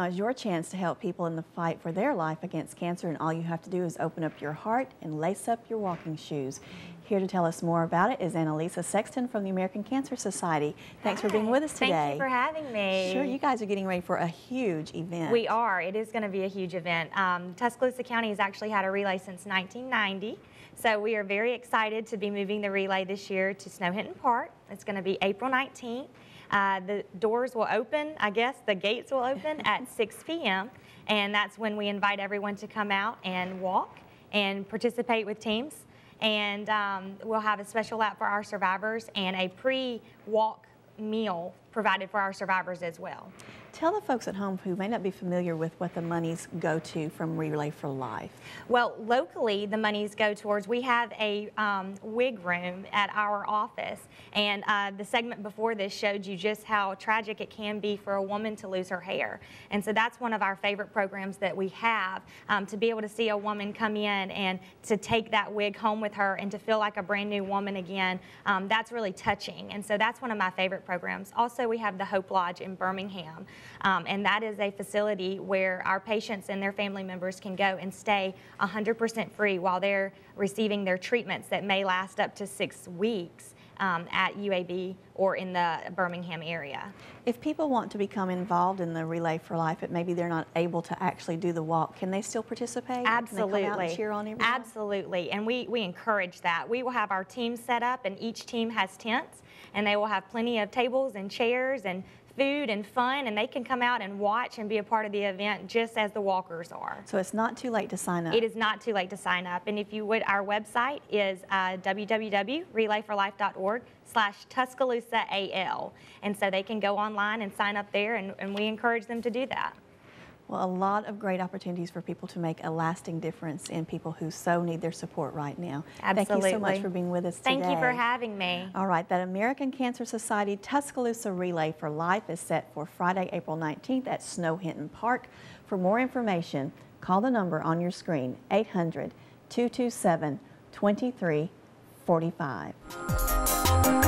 now is your chance to help people in the fight for their life against cancer, and all you have to do is open up your heart and lace up your walking shoes. Here to tell us more about it is Annalisa Sexton from the American Cancer Society. Thanks Hi. for being with us today. Thank you for having me. Sure, you guys are getting ready for a huge event. We are. It is going to be a huge event. Um, Tuscaloosa County has actually had a relay since 1990. So we are very excited to be moving the relay this year to Snow Hinton Park. It's going to be April 19th. Uh, the doors will open, I guess the gates will open at 6 p.m. And that's when we invite everyone to come out and walk and participate with teams and um, we'll have a special lap for our survivors and a pre-walk meal provided for our survivors as well. Tell the folks at home who may not be familiar with what the monies go to from Relay for Life. Well, locally, the monies go towards, we have a um, wig room at our office, and uh, the segment before this showed you just how tragic it can be for a woman to lose her hair. And so that's one of our favorite programs that we have, um, to be able to see a woman come in and to take that wig home with her and to feel like a brand new woman again. Um, that's really touching, and so that's one of my favorite programs. Also, we have the Hope Lodge in Birmingham. Um, and that is a facility where our patients and their family members can go and stay 100% free while they're receiving their treatments that may last up to six weeks. Um, at UAB or in the Birmingham area. If people want to become involved in the Relay for Life, but maybe they're not able to actually do the walk, can they still participate? Absolutely. and cheer on everyone? Absolutely, and we, we encourage that. We will have our team set up, and each team has tents, and they will have plenty of tables and chairs and food and fun, and they can come out and watch and be a part of the event just as the walkers are. So it's not too late to sign up. It is not too late to sign up, and if you would, our website is uh, www.relayforlife.org slash Tuscaloosa AL, and so they can go online and sign up there, and, and we encourage them to do that. Well, a lot of great opportunities for people to make a lasting difference in people who so need their support right now. Absolutely. Thank you so much for being with us Thank today. Thank you for having me. All right, that American Cancer Society Tuscaloosa Relay for Life is set for Friday, April 19th at Snow Hinton Park. For more information, call the number on your screen, 800 227 2345.